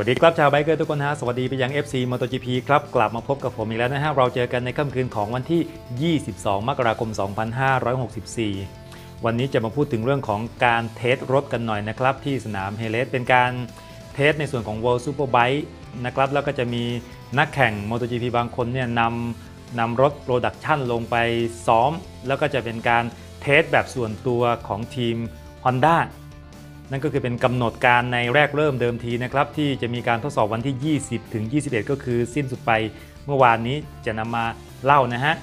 สวัสดีครับชาว biker ทุกคนฮะ สวัสดีไปยัง FC MotoGP ครับ กลับมาพบกับผมอีกแล้วนะฮะ เราเจอกันในค่ำคืนของวันที่ 22 มกราคม 2564 วันนี้จะมาพูดถึงเรื่องของการ test รถกันหน่อยนะครับ ที่สนามเฮเรซเป็นการ test ในส่วนของ World Superbike นะครับ แล้วก็จะมีนักแข่ง MotoGP บางคนเนี่ยนำนำรถ production ลงไปซ้อม แล้วก็จะเป็นการ test แบบส่วนตัวของทีม Honda นั่นก็คือเป็นกำหนดการในแรกเริ่มเดิมทีนะครับที่จะมีการทดสอบวันที่ 20 ถึง 21 ก็คือสิ้นสุดไปเมื่อวานนี้จะนำมาเล่านะฮะ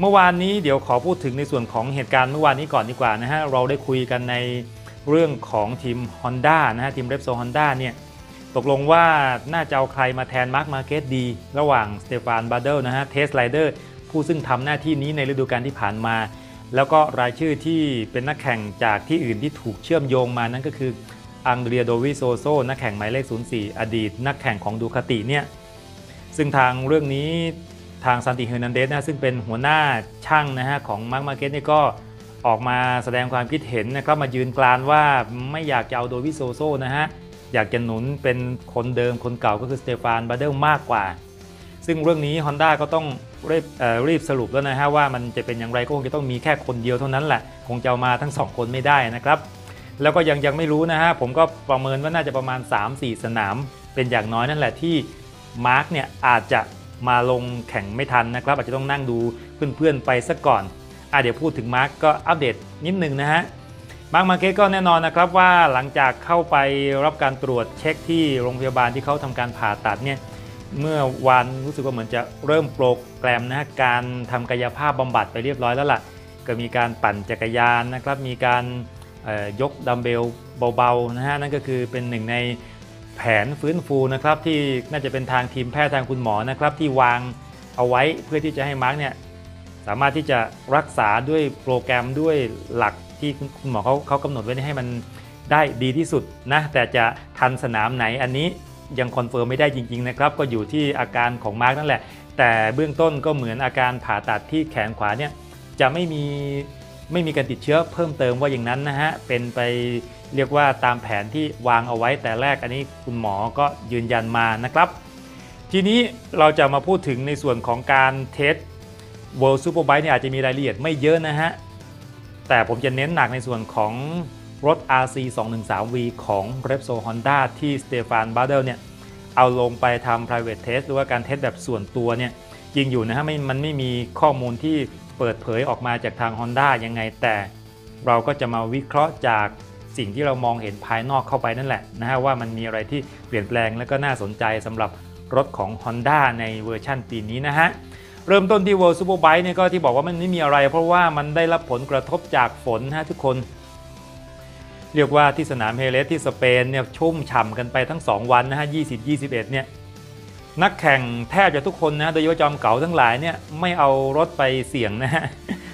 เมื่อวานนี้เดี๋ยวขอพูดถึงในส่วนของเหตุการณ์เมื่อวานนี้ก่อนดีกว่านะฮะเราได้คุยกันในเรื่องของทีม Honda นะฮะทีม Repsol Honda เนี่ยตกลงว่าน่าจะเอาใครมาแทนมาร์คมาร์เกซดี ระหว่างสเตฟานบราเดิลนะฮะ test rider ผู้ซึ่งทำหน้าที่นี้ในฤดูกาลที่ผ่านมา แล้วก็รายชื่อที่เป็นนักแข่งจากที่อื่นที่ถูกเชื่อมโยงมานั่นก็คืออังเดรียโดวิโซโซนักแข่งหมายเลข 04 อดีต นักแข่งของดูคาติเนี่ยซึ่งทางเรื่องนี้ทางซันติเฮอร์นันเดสนะซึ่งเป็นหัวหน้าช่างนะฮะของมาร์คมาร์เกซนี่ก็ออกมาแสดงความคิดเห็นนะครับมายืนกรานว่าไม่อยากจะเอาโดวิโซโซนะฮะอยากจะหนุนเป็นคนเดิมคนเก่าก็คือสเตฟานบราเดิลมากกว่า ซึ่งเรื่องนี้ Honda ก็ต้องรีบรีบสรุปแล้วนะฮะว่ามันจะเป็นอย่างไรก็คงจะต้องมีแค่คนเดียวเท่านั้นแหละ คงจะมาทั้งสองคนไม่ได้นะครับ แล้วก็ยังยังไม่รู้นะฮะผมก็ประเมินว่าน่าจะประมาณ 3-4 สนาม เป็นอย่างน้อยนั่นแหละที่มาร์กเนี่ยอาจจะมาลงแข่งไม่ทันนะครับ อาจจะต้องนั่งดูเพื่อนๆไปซะก่อนอะเดี๋ยวพูดถึงมาร์กก็อัปเดตนิดนึงนะฮะมาร์กมาร์เกซก็แน่นอนนะครับว่าหลังจากเข้าไปรับการตรวจเช็คที่โรงพยาบาลที่เขาทำการผ่าตัดเนี่ย เมื่อวานรู้สึกว่าเหมือนจะเริ่มโปรแกรมนะฮะการทำกายภาพบำบัดไปเรียบร้อยแล้วล่ะ ก็มีการปั่นจักรยานนะครับ มีการยกดัมเบลเบาๆนะฮะนั่นก็คือเป็นหนึ่งในแผนฟื้นฟูนะครับที่น่าจะเป็นทางทีมแพทย์ทางคุณหมอนะครับที่วางเอาไว้เพื่อที่จะให้มาร์กเนี่ยสามารถที่จะรักษาด้วยโปรแกรมด้วยหลักที่คุณหมอเขาเขากำหนดไว้ให้มันได้ดีที่สุดนะแต่จะทันสนามไหนอันนี้ ยัง confirm ไม่ได้จริงๆนะครับก็อยู่ที่อาการของมาร์กนั่นแหละ แต่เบื้องต้นก็เหมือนอาการผ่าตัดที่แขนขวาเนี่ยจะไม่มีไม่มีการติดเชื้อเพิ่มเติมว่าอย่างนั้นนะฮะเป็นไปเรียกว่าตามแผนที่วางเอาไว้แต่แรกอันนี้คุณหมอก็ยืนยันมานะครับ ทีนี้เราจะมาพูดถึงในส่วนของการ test World Superbike เนี่ยอาจจะมีรายละเอียดไม่เยอะนะฮะแต่ผมจะเน้นหนักในส่วนของ รถ RC 213V ของ Repsol Honda ที่สเตฟานบาเดลเนี่ยเอาลงไปทำ private test หรือว่าการเทสแบบส่วนตัวเนี่ยจริงอยู่นะฮะไมันไม่มีข้อมูลที่เปิดเผยออกมาจากทาง Honda ยังไงแต่ เราก็จะมาวิเคราะห์จากสิ่งที่เรามองเห็นภายนอกเข้าไปนั่นแหละนะฮะว่ามันมีอะไรที่เปลี่ยนแปลงและก็น่าสนใจสำหรับรถของ Honda ในเวอร์ชั่นปีนี้นะฮะเริ่มต้นที่ World Superbike เนี่ยก็ที่บอกว่ามันไม่มีอะไร เพราะว่ามันได้รับผลกระทบจากฝนฮะทุกคน เรียกว่าที่สนามเฮเรสที่สเปนเนี่ยชุ่มฉ่ำกันไปทั้ง 2 วันนะฮะ20-21เนี่ยนักแข่งแทบจะทุกคนนะโดยเฉพาะจอมเก่าทั้งหลายเนี่ยไม่เอารถไปเสี่ยงนะฮะ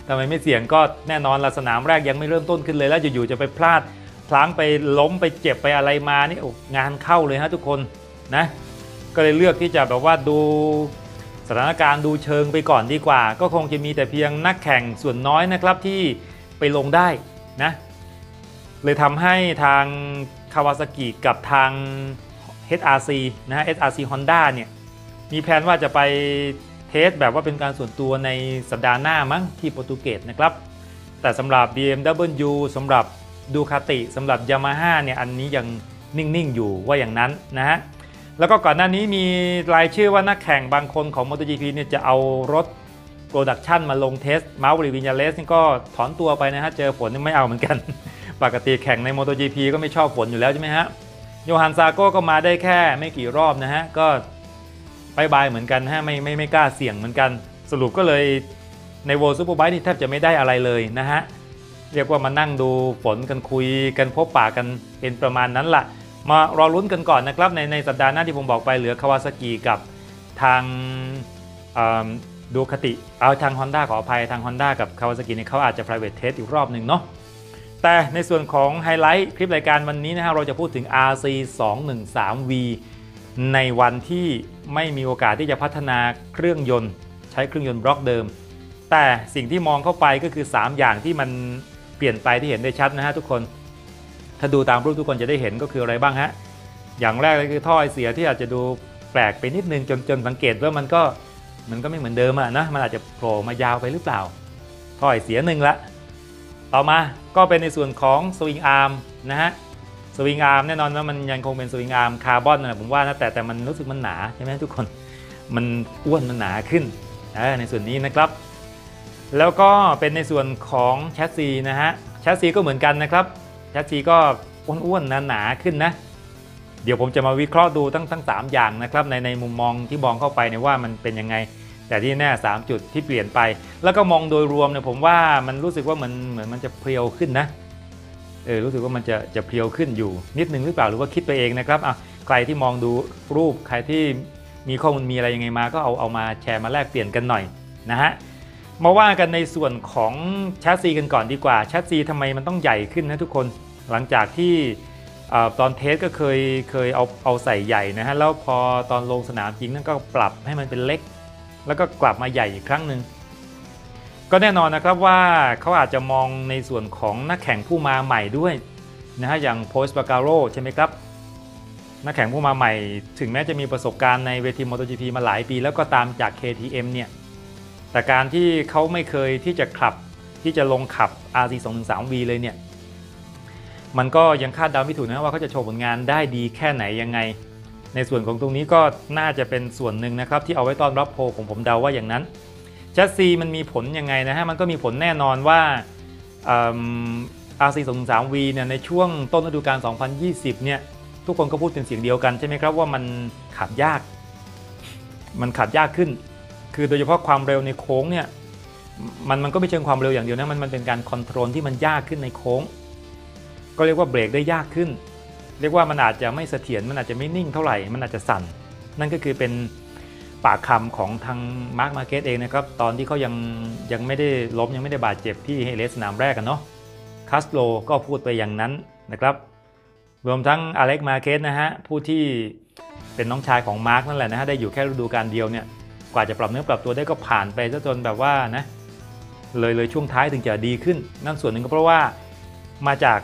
ทำไมไม่เสี่ยงก็แน่นอนละสนามแรกยังไม่เริ่มต้นขึ้นเลย แล้วอยู่ๆจะไปพลาดพลั้งไปล้มไปเจ็บไปอะไรมานี่งานเข้าเลยฮะทุกคนนะก็เลยเลือกที่จะแบบว่าดูสถานการณ์ดูเชิงไปก่อนดีกว่า ก็คงจะมีแต่เพียงนักแข่งส่วนน้อยนะครับที่ไปลงได้นะ เลยทำให้ทางคาวาซากิกับทาง HRC นะฮะ HRC Honda เนี่ยมีแผนว่าจะไปเทสแบบว่าเป็นการส่วนตัวในสัปดาห์หน้ามั้งที่โปรตุเกสนะครับ แต่สำหรับ BMW สำหรับดูคาติสำหรับ Yamaha เนี่ยอันนี้ยังนิ่ง ๆ อยู่ว่าอย่างนั้นนะฮะแล้วก็ก่อนหน้านี้มีรายชื่อว่านักแข่งบางคนของ MotoGP เนี่ยจะเอารถ production มาลง test มาเวริควินยาเลสนี่ก็ถอนตัวไปนะฮะ เจอฝนไม่เอาเหมือนกัน ปกติแข่งใน MotoGP ก็ไม่ชอบฝนอยู่แล้วใช่ไหมฮะ โยฮันซาโก้ก็มาได้แค่ไม่กี่รอบนะฮะ ก็ bye bye เหมือนกันฮะไม่ไม่ไม่กล้าเสี่ยงเหมือนกัน สรุปก็เลยใน World Superbike นี่แทบจะไม่ได้อะไรเลยนะฮะ เรียกว่ามานั่งดูฝนกันคุยกันพบปะกันเป็นประมาณนั้นล่ะ มารอลุ้นกันก่อนนะครับในในสัปดาห์หน้าที่ผมบอกไปเหลือคาวาซากิกับทางดูคาติเอ้ยทาง Honda ขออภัยทาง Honda กับคาวาซากิเนี่ยเขาอาจจะ private test อีกรอบหนึ่งเนาะ แต่ในส่วนของไฮไลท์คลิปรายการวันนี้นะฮะเราจะพูดถึง RC 213V ในวันที่ไม่มีโอกาสที่จะพัฒนาเครื่องยนต์ ใช้เครื่องยนต์บล็อกเดิม แต่สิ่งที่มองเข้าไปก็คือ 3 อย่างที่มันเปลี่ยนไปที่เห็นได้ชัดนะฮะทุกคน ถ้าดูตามรูปทุกคนจะได้เห็นก็คืออะไรบ้างฮะ อย่างแรกเลยคือท่อไอเสียที่อาจจะดูแปลกไปนิดนึงจนจนสังเกตว่ามันก็มันก็ไม่เหมือนเดิมอะนะมันอาจจะโผล่มายาวไปหรือเปล่า ท่อไอเสียหนึ่งละ ต่อมาก็เป็นในส่วนของสวิงอาร์มนะฮะ swingarm แน่นอนว่ามันยังคงเป็น swingarm คาร์บอนนะผมว่านะแต่แต่มันรู้สึกมันหนาใช่ไหมทุกคนมันอ้วนมันหนาขึ้นในส่วนนี้นะครับ แล้วก็เป็นในส่วนของแชสซีนะฮะแชสซีก็เหมือนกันนะครับแชสซีก็อ้วนๆหนาๆขึ้นนะเดี๋ยวผมจะมาวิเคราะห์ดูทั้งทั้งสามอย่างนะครับในในมุมมองที่มองเข้าไปเนี่ยว่ามันเป็นยังไง แต่ที่แน่ 3 จุดที่เปลี่ยนไป แล้วก็มองโดยรวมเนี่ยผมว่ามันรู้สึกว่ามันเหมือนมันจะเพียวขึ้นนะเออรู้สึกว่ามันจะจะเพียวขึ้นอยู่ นิดนึงหรือเปล่าหรือว่าคิดไปเองนะครับอะใครที่มองดูรูปใครที่มีข้อมูลมีอะไรยังไงมาก็เอาเอามาแชร์มาแลกเปลี่ยนกันหน่อยนะฮะมาว่ากันในส่วนของแชสซีกันก่อนดีกว่าแชสซีทำไมมันต้องใหญ่ขึ้นนะทุกคนหลังจากที่ตอนเทสก็เคยเคยเอาเอาใส่ใหญ่นะฮะแล้วพอตอนลงสนามจริงนั่นก็ปรับให้มันเป็นเล็ก แล้วก็กลับมาใหญ่อีกครั้งหนึ่งก็แน่นอนนะครับว่าเขาอาจจะมองในส่วนของนักแข่งผู้มาใหม่ด้วยนะฮะอย่างโพสปาการโรใช่ไหมครับนักแข่งผู้มาใหม่ ถึงแม้จะมีประสบการณ์ในเวที MotoGP มาหลายปี แล้วก็ตามจาก KTM เนี่ยแต่การที่เขาไม่เคยที่จะขับที่จะลงขับ RC213V เลยเนี่ยมันก็ยังคาดเดาไม่ถูกนะว่าเขาจะโชว์ผลงานได้ดีแค่ไหนยังไง ในส่วนของตรงนี้ก็น่าจะเป็นส่วนหนึ่งนะครับที่เอาไว้ต้อนรับโพผมผมเดาว่าอย่างนั้นแชสซีมันมีผลยังไงนะฮะมันก็มีผลแน่นอนว่า RC213V เนี่ยในช่วงต้นฤดูกาล 2020 เนี่ยทุกคนก็พูดเป็นเสียงเดียวกันใช่ไหมครับว่ามันขับยาก มันขับยากขึ้น คือโดยเฉพาะความเร็วในโค้งเนี่ยมันมันก็ไม่เชิงความเร็วอย่างเดียวนะมันมันเป็นการคอนโทรลที่มันยากขึ้นในโค้ง ก็เรียกว่าเบรกได้ยากขึ้น เรียกว่ามันอาจจะไม่เสถียรมันอาจจะไม่นิ่งเท่าไหร่ มันอาจจะสั่น นั่นก็คือเป็นปากคำของทางมาร์คมาร์เกซเองนะครับ ตอนที่เขายังยังไม่ได้ล้มยังไม่ได้บาดเจ็บที่เฮเรสสนามแรกกันเนาะครัทช์โลว์ก็พูดไปอย่างนั้นนะครับรวมทั้งอเล็กซ์มาร์เกซนะฮะผู้ที่เป็นน้องชายของมาร์กนั่นแหละนะฮะได้อยู่แค่ฤดูกาลเดียวเนี่ยกว่าจะปรับเนื้อปรับตัวได้ก็ผ่านไปซะจนแบบว่านะเลยเลยช่วงท้ายถึงจะดีขึ้น นั่นส่วนหนึ่งก็เพราะว่ามาจาก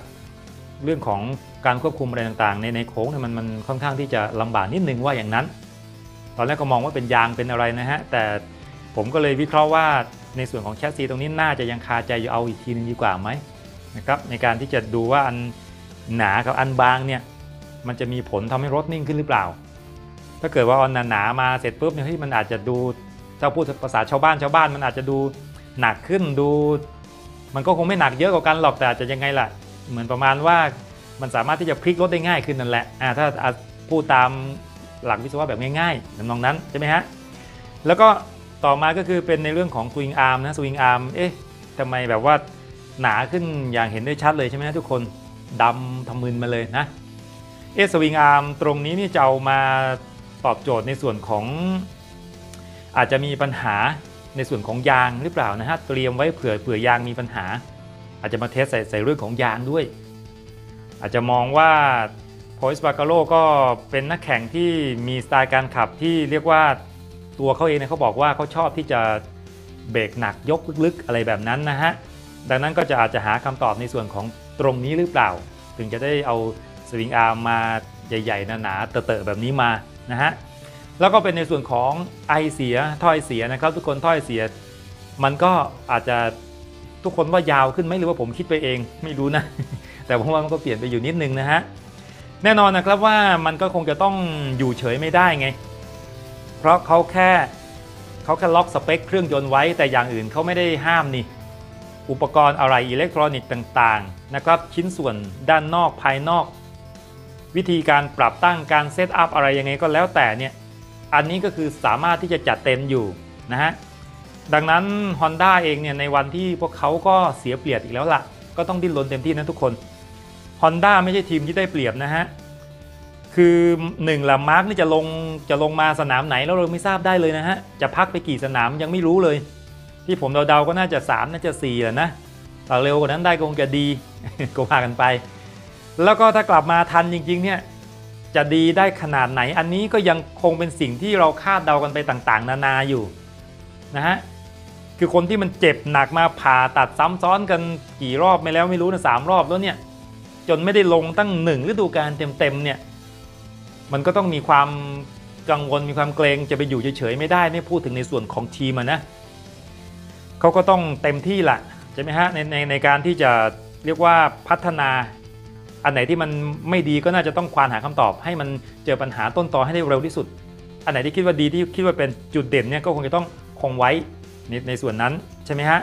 เรื่องของ การควบคุมอะไรต่างๆ ในในโค้งเนี่ยมันมันค่อนข้างที่จะลำบากนิดนึงว่าอย่างนั้น ตอนแรกก็มองว่าเป็นยางเป็นอะไรนะฮะ แต่ผมก็เลยวิเคราะห์ว่าในส่วนของแชสซีตรงนี้น่าจะยังคาใจอยู่เอาอีกทีนึงดีกว่าไหมนะครับในการที่จะดูว่าอันหนากับอันบางเนี่ยมันจะมีผลทำให้รถนิ่งขึ้นหรือเปล่า ถ้าเกิดว่าอันหนามาเสร็จปุ๊บเนี่ยที่มันอาจจะดูถ้าพูดภาษาชาวบ้านชาวบ้านมันอาจจะดูหนักขึ้นดู มันก็คงไม่หนักเยอะกว่ากันหรอกแต่อาจจะยังไงล่ะ เหมือนประมาณว่า มันสามารถที่จะพลิกรถได้ง่ายขึ้นนั่นแหละอ่าถ้าพูดตามหลักวิศวะแบบง่ายๆนองนั้นใช่ไหมฮะแล้วก็ต่อมาก็คือเป็นในเรื่องของสวิงอาร์มนะสวิงอาร์มเอ๊ะทำไมแบบว่าหนาขึ้นอย่างเห็นได้ชัดเลยใช่ไหมทุกคนดำทำมึนมาเลยนะเอ๊ะสวิงอาร์มตรงนี้นี่จะเอามาตอบโจทย์ในส่วนของ อาจจะมีปัญหาในส่วนของยางหรือเปล่านะฮะเตรียมไว้เผื่อเผื่อยางมีปัญหา อาจจะมาเทสใส่ใส่เรื่องของยางด้วย อาจจะมองว่าโพสบาการโลก็เป็นนักแข่งที่มีสไตล์การขับที่เรียกว่าตัวเขาเองเนี่ยเขาบอกว่าเขาชอบที่จะเบรกหนักยกลึกๆอะไรแบบนั้นนะฮะ ดังนั้นก็จะอาจจะหาคำตอบในส่วนของตรงนี้หรือเปล่า ถึงจะได้เอาสวิงอาร์มมาใหญ่ๆหนาๆเตอะๆแบบนี้มานะฮะ แล้วก็เป็นในส่วนของไอเสียถ้อยเสียนะครับ ทุกคนถ้อยเสีย มันก็อาจจะทุกคนว่ายาวขึ้นไหมหรือว่าผมคิดไปเองไม่รู้นะ แต่ผมว่ามันก็เปลี่ยนไปอยู่นิดนึงนะฮะแน่นอนนะครับว่ามันก็คงจะต้องอยู่เฉยไม่ได้ไง เพราะเขาแค่เขาแค่ล็อกสเปคเครื่องยนต์ไว้แต่อย่างอื่นเขาไม่ได้ห้ามนี่ อุปกรณ์อะไรอิเล็กทรอนิกส์ต่างๆนะครับชิ้นส่วนด้านนอกภายนอก วิธีการปรับตั้งการ setup อะไรยังไงก็แล้วแต่เนี่ยอันนี้ก็คือสามารถที่จะจัดเต็มอยู่นะฮะดังนั้น Honda เองเนี่ยในวันที่พวกเขาก็เสียเปรียบอีกแล้วล่ะ ก็ต้องดิ้นรนเต็มที่นะทุกคน Honda ไม่ใช่ทีมที่ได้เปรียบนะฮะ คือหนึ่งละมาร์กนี่จะลงจะลงมาสนามไหนแล้วเราไม่ทราบได้เลยนะฮะ จะพักไปกี่สนามยังไม่รู้เลย ที่ผมเดาๆก็น่าจะ 3 น่าจะ4แหละนะต่เร็วกว่านั้นได้คงจะดีก็พากันไป แล้วก็ถ้ากลับมาทันจริงๆเนี่ยจะดีได้ขนาดไหนอันนี้ก็ยังคงเป็นสิ่งที่เราคาดเดากันไปต่างๆ นานาอยู่นะฮะคือคนที่มันเจ็บหนักมาผ่าตัดซ้ำซ้อนกันกี่รอบไม่แล้วไม่รู้นะสามรอบแล้วเนี่ย จนไม่ได้ลงตั้งหนึ่งฤดูกาลเต็มๆเนี่ยมันก็ต้องมีความกังวลมีความเกรงจะไปอยู่เฉยๆไม่ได้นี่พูดถึงในส่วนของทีมนะเขาก็ต้องเต็มที่แหละใช่ไหมฮะในในในการที่จะเรียกว่าพัฒนา อันไหนที่มันไม่ดีก็น่าจะต้องควานหาคำตอบ ให้มันเจอปัญหาต้นตอให้ได้เร็วที่สุด อันไหนที่คิดว่าดีที่คิดว่าเป็นจุดเด่นเนี่ยก็คงจะต้องคงไว้ในในส่วนนั้นใช่ไหมฮะ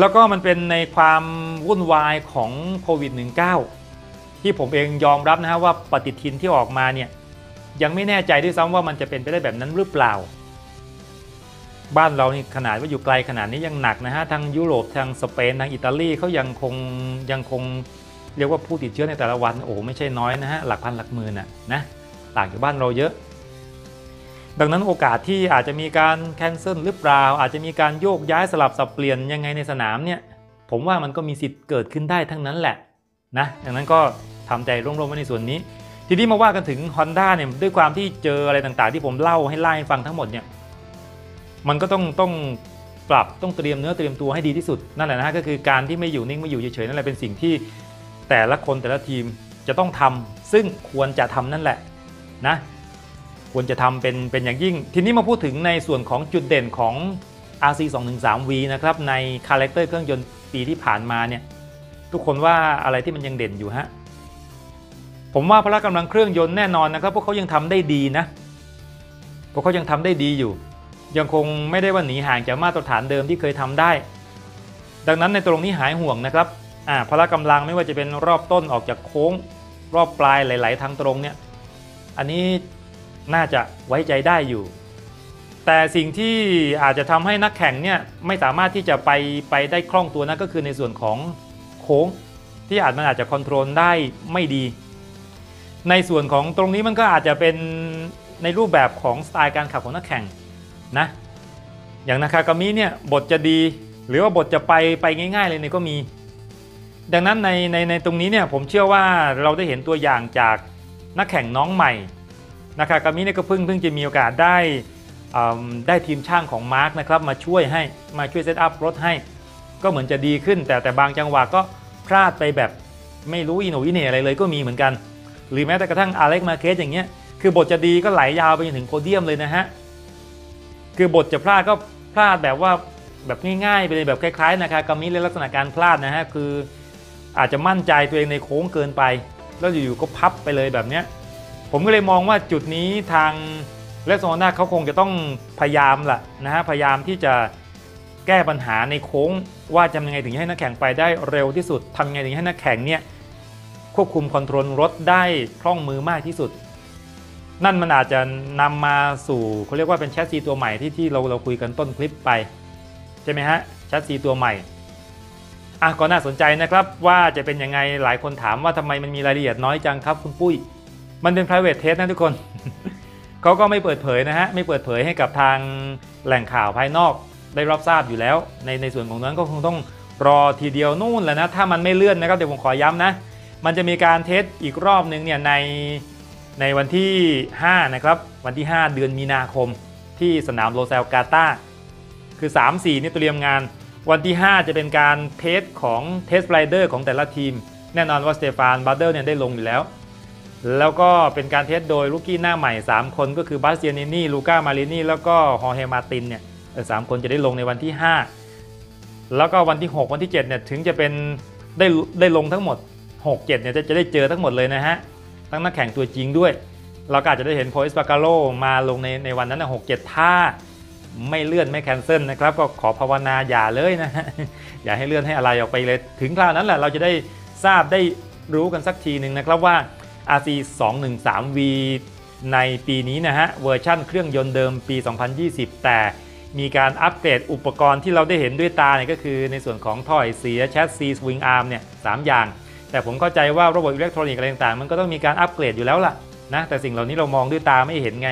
แล้วก็มันเป็นในความวุ่นวายของโควิด -19 ที่ผมเองยอมรับนะฮะว่าปฏิทินที่ออกมาเนี่ยยังไม่แน่ใจด้วยซ้ำว่ามันจะเป็นไปได้แบบนั้นหรือเปล่า บ้านเรานี่ขนาดว่าอยู่ไกลขนาดนี้ยังหนักนะฮะทางยุโรปทางสเปนทางอิตาลีเขายังคงยังคงเรียกว่าผู้ติดเชื้อในแต่ละวันโอ้ไม่ใช่น้อยนะฮะหลักพันหลักหมื่นนะนะต่างจากบ้านเราเยอะ ดังนั้นโอกาสที่อาจจะมีการแคนเซิลหรือเปล่า อาจจะมีการโยกย้ายสลับสับเปลี่ยนยังไงในสนามเนี่ย ผมว่ามันก็มีสิทธิ์เกิดขึ้นได้ทั้งนั้นแหละนะดังนั้นก็ทำใจร่วมๆไว้ในส่วนนี้ ทีนี้มาว่ากันถึง Honda เนี่ยด้วยความที่เจออะไรต่างๆ ที่ผมเล่าให้ไล่ฟังทั้งหมดเนี่ยมันก็ต้องต้องปรับต้องเตรียมเนื้อเตรียมตัวให้ดีที่สุดนั่นแหละนะฮะก็คือการที่ไม่อยู่นิ่งไม่อยู่เฉยๆนั่นแหละเป็นสิ่งที่แต่ละคนแต่ละทีมจะต้องทำซึ่งควรจะทำนั่นแหละนะ ควรจะทำเป็นเป็นอย่างยิ่ง ทีนี้มาพูดถึงในส่วนของจุดเด่นของ RC 2 1 3 V นะครับใน character เครื่องยนต์ปีที่ผ่านมาเนี่ยทุกคนว่าอะไรที่มันยังเด่นอยู่ฮะผมว่าพละกำลังเครื่องยนต์แน่นอนนะครับพวกเขายังทำได้ดีนะพวกเขายังทำได้ดีอยู่ ยังคงไม่ได้ว่าหนีห่างจากมาตรฐานเดิมที่เคยทำได้ ดังนั้นในตรงนี้หายห่วงนะครับอ่าพละกำลังไม่ว่าจะเป็นรอบต้นออกจากโค้ง รอบปลายหลาย ๆ ทางตรงเนี่ยอันนี้ น่าจะไว้ใจได้อยู่ แต่สิ่งที่อาจจะทำให้นักแข่งเนี่ยไม่สามารถที่จะไปไปได้คล่องตัวนั่นก็คือในส่วนของโค้งที่อาจมันอาจจะคอนโทรลได้ไม่ดี ในส่วนของตรงนี้มันก็อาจจะเป็นในรูปแบบของสไตล์การขับของนักแข่งนะอย่างนาคากามิเนี่ยบทจะดีหรือว่าบทจะไปไปง่าย ๆ เลยเนี่ยก็มี ดังนั้นในในในตรงนี้เนี่ยผมเชื่อว่าเราได้เห็นตัวอย่างจากนักแข่งน้องใหม่ นาคากามิเนี่ยก็เพิ่งเพิ่งจะมีโอกาสได้ได้ทีมช่างของมาร์กนะครับมาช่วยให้มาช่วย set up รถให้ ก็เหมือนจะดีขึ้น แต่แต่บางจังหวะก็พลาดไปแบบไม่รู้อีโหน่อีเหน่อะไรเลยก็มีเหมือนกัน หรือแม้แต่กระทั่งอเล็กซ์ มาร์เกซอย่างเงี้ยคือบทจะดีก็ไหลยาวไปจนถึงโพเดียมเลยนะฮะคือบทจะพลาดก็พลาดแบบว่าแบบง่ายๆไปเลยแบบคล้ายๆนะครับกามิเลยลักษณะการพลาดนะฮะคืออาจจะมั่นใจตัวเองในโค้งเกินไป แล้วอยู่ๆก็พับไปเลยแบบเนี้ย ผมก็เลยมองว่าจุดนี้ทางเลสโซนาเขาคงจะต้องพยายามล่ะนะฮะพยายามที่จะแก้ปัญหาในโค้ง ว่าจะทำยังไงถึงให้นักแข่งไปได้เร็วที่สุดทำยังไงถึงให้นักแข่งเนี่ยควบคุมคอนโทรลรถได้คล่องมือมากที่สุด นั่นมันอาจจะนำมาสู่เขาเรียกว่าเป็นแชสซีตัวใหม่ที่ที่เราเราคุยกันต้นคลิปไป ใช่ไหมฮะแชสซีตัวใหม่อะก็น่าสนใจนะครับว่าจะเป็นยังไงหลายคนถามว่าทำไมมันมีรายละเอียดน้อยจังครับคุณปุ้ย มันเป็น private test นะทุกคน เขาก็ไม่เปิดเผยนะฮะ ไม่เปิดเผยให้กับทางแหล่งข่าวภายนอกได้รับทราบอยู่แล้ว ในในส่วนของนั้นก็คงต้องรอทีเดียวนู่นแหละนะ ถ้ามันไม่เลื่อนนะครับ เดี๋ยวผมขอย้ำนะ มันจะมีการเทสอีกรอบนึงเนี่ยในในวันที่ 5 นะครับ วันที่ 5 เดือนมีนาคม ที่สนามโลเซลกาตาร์คือ 3-4นี่เตรียมงาน วันที่ 5 จะเป็นการ test ของ test rider ของแต่ละทีม แน่นอนว่าสเตฟานบราเดิลเนี่ยได้ลงอยู่แล้ว แล้วก็เป็นการ test โดย rookie หน้าใหม่ 3 คนก็คือบาสเตียนินี่ลูก้ามารินี่แล้วก็ฮอเฮมาตินเนี่ยสามคนจะได้ลงในวันที่ 5 แล้วก็วันที่ 6 วันที่ 7เนี่ยถึงจะเป็นได้ได้ลงทั้งหมด 6 7เนี่ยจะจะได้เจอทั้งหมดเลยนะฮะทั้งนักแข่งตัวจริงด้วย เราก็อาจจะได้เห็นโพล เอสปากาโรมาลงในในวันนั้นนะหกเจ็ดถ้าไม่เลื่อนไม่ cancel นะครับก็ขอภาวนาอย่าเลยนะอย่าให้เลื่อนให้อะไรออกไปเลย ถึงคราวนั้นแหละเราจะได้ทราบได้รู้กันสักทีหนึ่งนะครับว่า RC 213V ในปีนี้นะฮะเวอร์ชั่นเครื่องยนต์เดิมปี 2020 แต่มีการอัปเกรดอุปกรณ์ที่เราได้เห็นด้วยตาเนี่ยก็คือในส่วนของท่อเสีย chassis swing arm เนี่ยสามอย่าง แต่ผมเข้าใจว่าระบบอิเล็กทรอนิกส์อะไรต่างๆ มันก็ต้องมีการอัปเกรดอยู่แล้วล่ะนะแต่สิ่งเหล่านี้เรามองด้วยตาไม่เห็นไง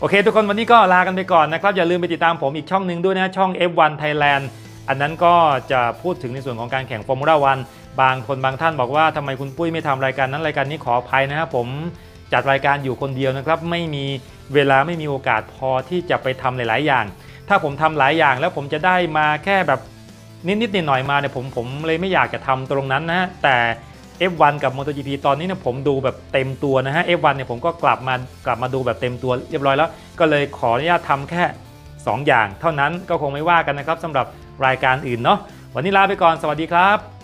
โอเค ทุกคนวันนี้ก็ลากันไปก่อนนะครับ อย่าลืมไปติดตามผมอีกช่องหนึ่งด้วยนะ ช่อง F1 Thailand อันนั้นก็จะพูดถึงในส่วนของการแข่งฟอร์มูล่าวัน บางคนบางท่านบอกว่าทำไมคุณปุ้ยไม่ทำรายการนั้นรายการนี้ขออภัยนะครับผมจัดรายการอยู่คนเดียวนะครับ ไม่มีเวลาไม่มีโอกาสพอที่จะไปทำหลาย ๆ อย่าง ถ้าผมทำหลายอย่างแล้วผมจะได้มาแค่แบบนิดๆหน่อยๆมาเนี่ยผมผมเลยไม่อยากจะทำตรงนั้นนะแต่ F1 กับ MotoGP ตอนนี้เนี่ยผมดูแบบเต็มตัวนะฮะ F1 เนี่ยผมก็กลับมากลับมาดูแบบเต็มตัวเรียบร้อยแล้ว ก็เลยขออนุญาตทำแค่ 2 อย่าง เท่านั้นก็คงไม่ว่ากันนะครับสำหรับรายการอื่นเนาะวันนี้ลาไปก่อนสวัสดีครับ